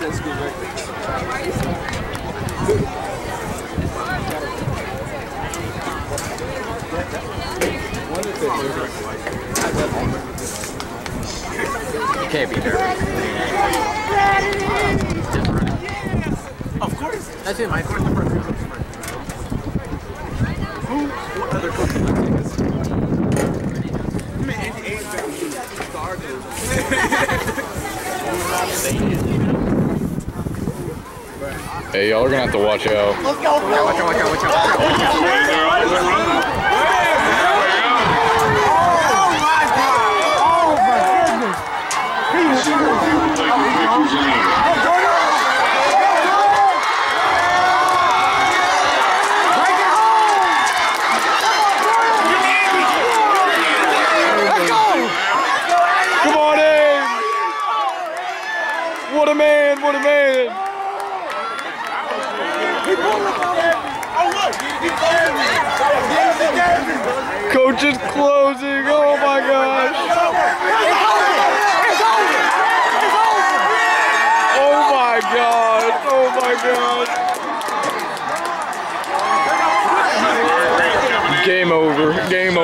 Set school record. Can't be there. Of course. That's it, Mike. Where's the first one? Who? What other coach would take us? You mean Andy Ainge better than you. Star Hey, y'all are gonna have to watch out. Watch out, watch out, watch out, watch out. Come on in! What a man! What a man! Coach closing. Oh my gosh. Oh my god. Oh my god. Game over. Game over.